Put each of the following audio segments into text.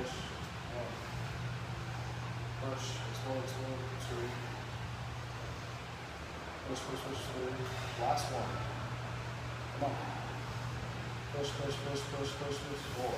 push, one, push, explode, explode, two, push, push, push, three, last one, come on, push, push, push, push, push, push, four.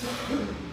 Good. Good.